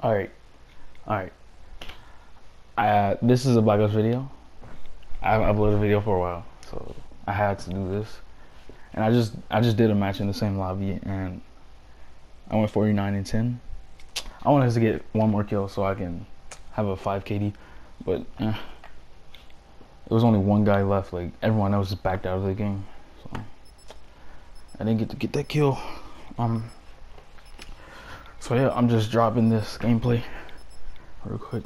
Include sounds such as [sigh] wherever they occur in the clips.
All right, all right. Uh, this is a Black Ops video. I haven't uploaded a video for a while, so I had to do this. And I just I just did a match in the same lobby, and I went 49 and 10. I wanted to get one more kill so I can have a 5 KD, but eh, there was only one guy left. Like everyone else just backed out of the game, so I didn't get to get that kill. Um. So yeah, I'm just dropping this gameplay real quick.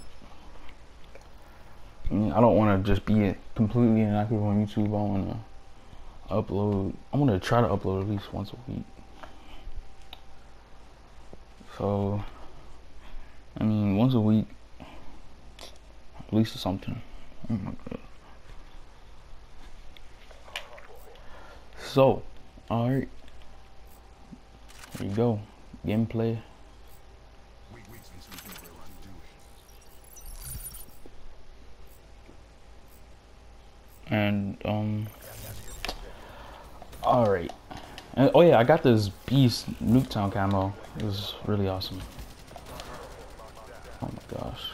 I, mean, I don't want to just be completely inactive on YouTube. I want to upload. I want to try to upload at least once a week. So, I mean, once a week, at least something. Oh my god. So, alright. There you go. Gameplay. And, um, alright. oh yeah, I got this Beast Nuketown camo. It was really awesome. Oh my gosh.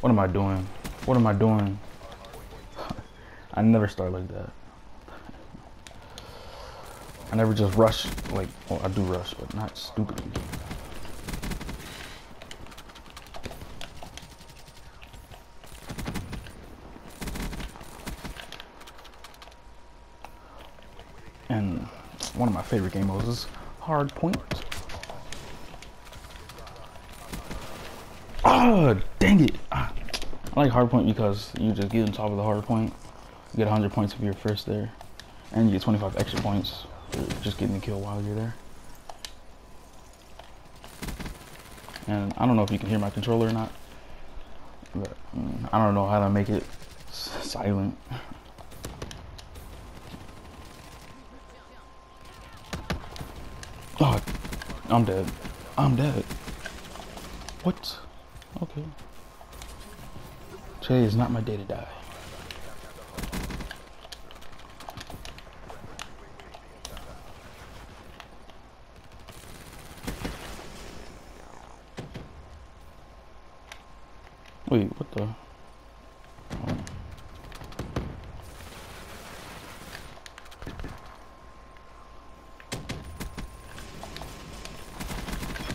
What am I doing? What am I doing? [laughs] I never start like that. I never just rush, like, well, I do rush, but not stupidly. And one of my favorite game modes is hard point. Oh, dang it. Ah, I like hard point because you just get on top of the hard point. You get 100 points if you're first there. And you get 25 extra points for just getting the kill while you're there. And I don't know if you can hear my controller or not. But um, I don't know how to make it silent. Oh, I'm dead. I'm dead. What? Okay. Today is not my day to die. Wait, what the? Oh.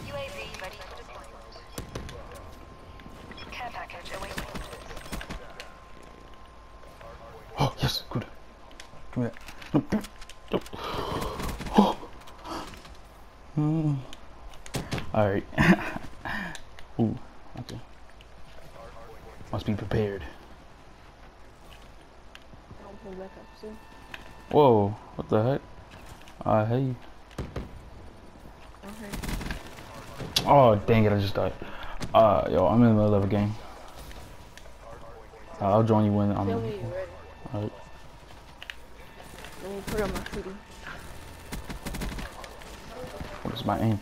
UAV ready for deployment. Care package awaiting orders. Oh, yes, good. Come here. No, no. Oh. Mm. Alright. Ooh, okay. Must be prepared. I'll pull back up soon. Whoa, what the heck? Uh, hey. Okay. Oh, dang it, I just died. Uh, yo, I'm in the middle of a game. Uh, I'll join you when I'm. Tell me ready. Alright. Let me put on my hoodie. What is my aim?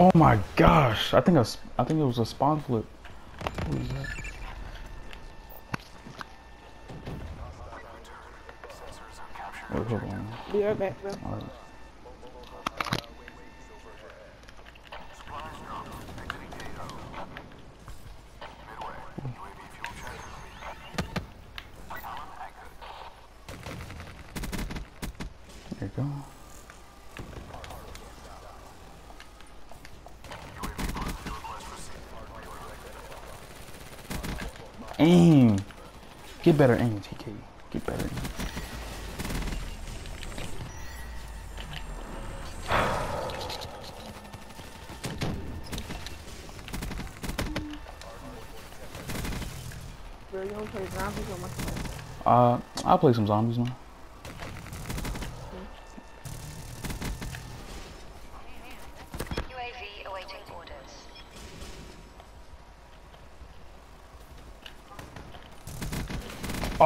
Oh my gosh! I think I, I think it was a spawn flip. What that? Wait, hold on. Be right back, bro. Alright. There you go. Aim! Get better aim, TK. Get better aim. Bro, you don't play zombies on my. Uh, I'll play some zombies now.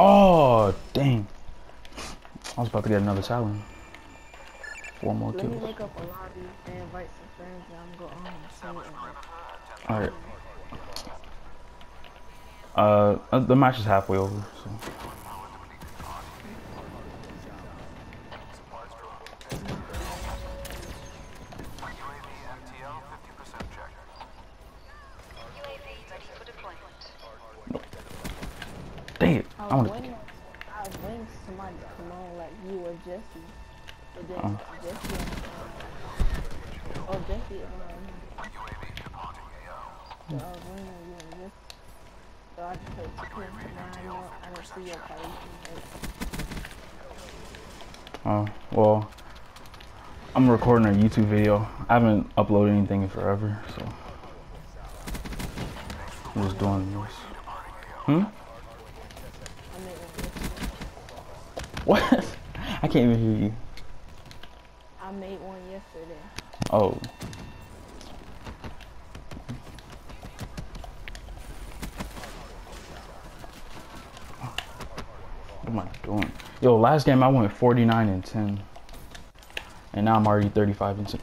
Oh, dang. I was about to get another silent. Four more Let me make up a lobby and invite some friends and I'm going and see it. All right. Uh, uh, the match is halfway over. So. UAV ready for deployment. Dang it! I I was want waiting. I was waiting for somebody to come on like you or Jesse, but then Uh. Jesse. Um, oh, Jesse is on. So when are you So I just put secure now I don't see your Oh, well, I'm recording a YouTube video. I haven't uploaded anything in forever, so I'm just doing this. Hmm? I made one yesterday. What? [laughs] I can't even hear you. I made one yesterday. Oh. What am I doing? Yo, last game I went 49 and 10. And now I'm already 35 and 10.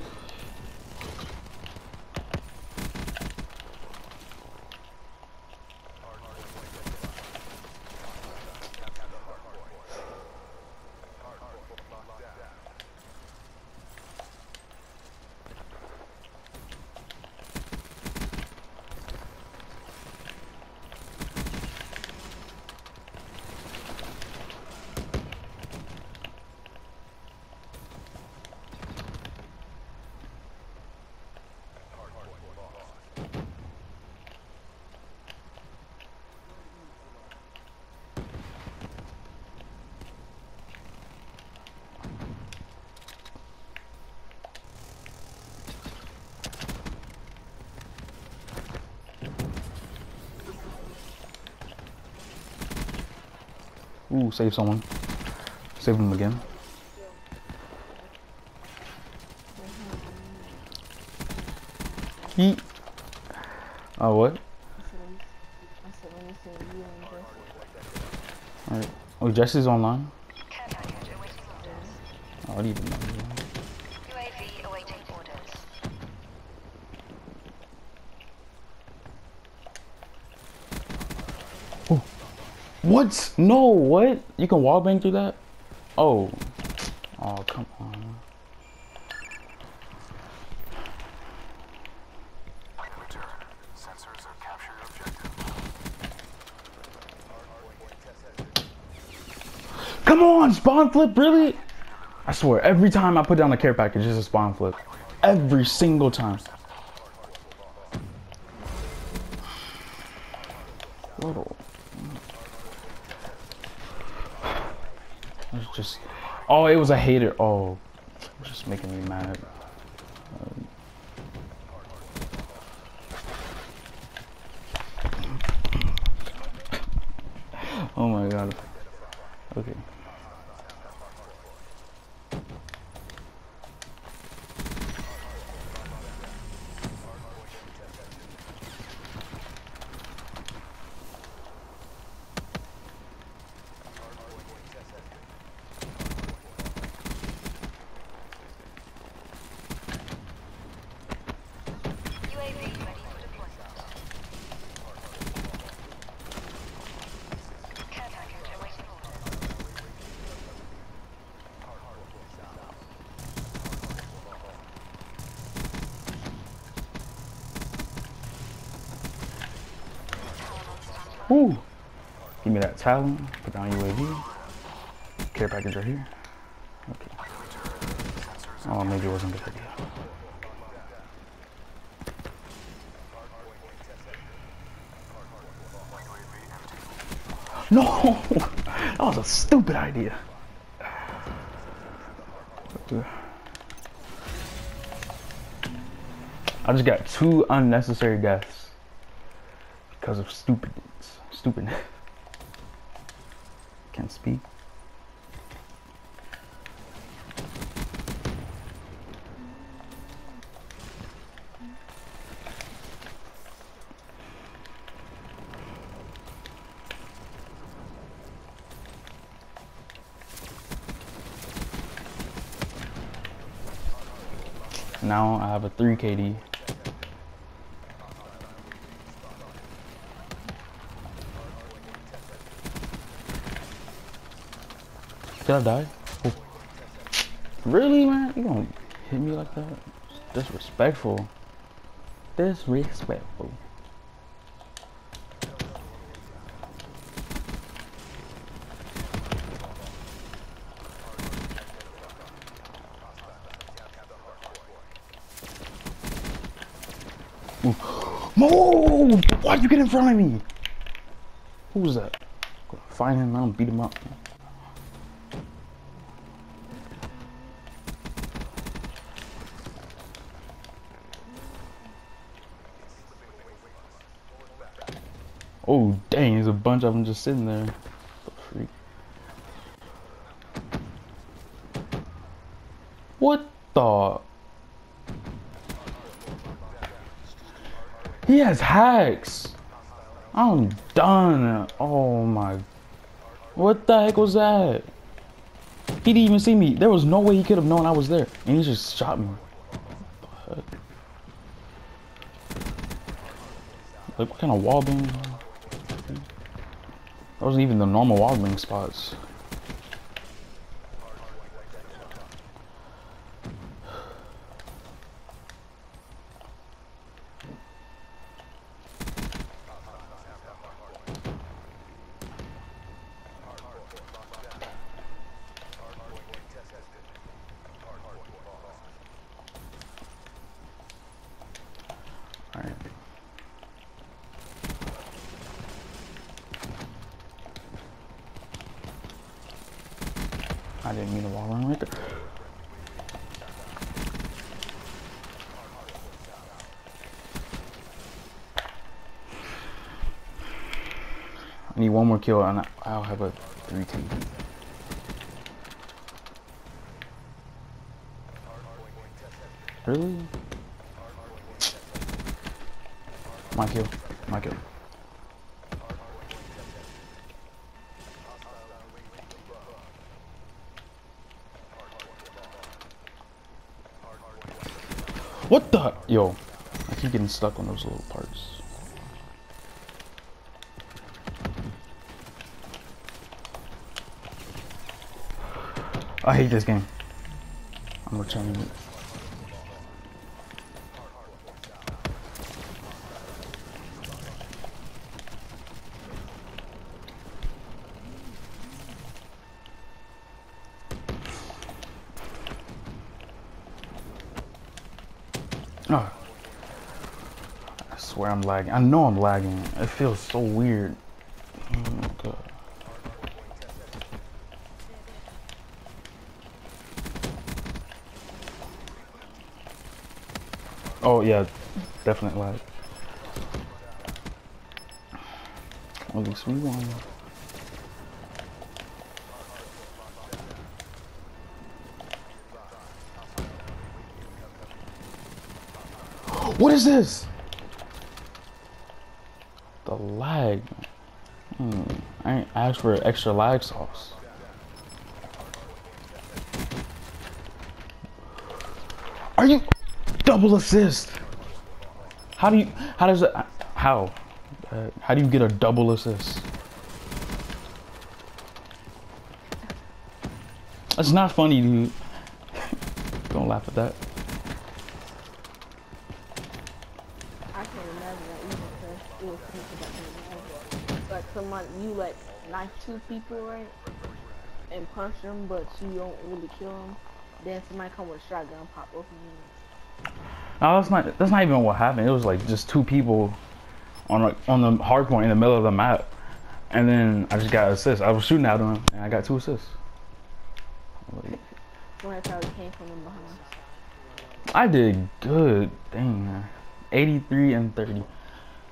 Ooh, save someone. Save him again. Yeet. Oh, ah, what? Alright. Oh, Jesse's online? Oh, I don't even know. he's online. UAV awaiting orders. What? No, what? You can wallbang through that? Oh. Oh, come on. Come on, spawn flip, really? I swear, every time I put down the care package, it's a spawn flip. Every single time. Little. It was just. Oh, it was a hater. Oh, just making me mad. Um, [clears throat] oh my god. Okay. UAV ready for deployment. Care package awaiting orders. Woo! Give me that talent. Put down UAV. Care package right here. Okay. Oh, maybe it wasn't a good idea. No! That was a stupid idea. I just got two unnecessary deaths because of stupidness. Stupid. [laughs] Can't speak. now I have a 3 KD. Did I die? Oh. Really, man? You gonna hit me like that? Disrespectful. Disrespectful. Why'd you get in front of me? Who was that? Find him now and beat him up. Oh dang, there's a bunch of them just sitting there. What the? He has hacks. I'm done. Oh my. What the heck was that? He didn't even see me. There was no way he could have known I was there. And he just shot me. Like, what kind of wall bang? That wasn't even the normal wall bang spots. I didn't mean to walk around right there. I need one more kill and I'll have a 3 team. Really? My kill. My kill. What the? Yo, I keep getting stuck on those little parts. I hate this game. I'm returning it. Oh. I swear I'm lagging. I know I'm lagging. It feels so weird. Oh. Oh yeah, definitely lag. At least we won. What is this? The lag. Hmm. I ain't asked for extra lag sauce. Are you double assist? How do you? How does it? How? Uh, how do you get a double assist? That's not funny, dude. [laughs] Don't laugh at that. I can't imagine that either because it was something that I can't imagine. Like someone you like knife two people right and punch them, but you don't really kill them. Then somebody come with a shotgun, pop both of you. No, that's not. That's not even what happened. It was like just two people on like on the hard point in the middle of the map, and then I just got assists. I was shooting at them, and I got two assists. Like, [laughs] Somebody probably came from behind. I did good. Dang, man. 83 and 30.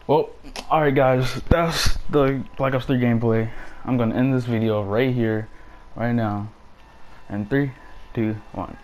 Well, alright guys, that's the Black Ops 3 gameplay. I'm gonna end this video right here, right now. And three, two, one.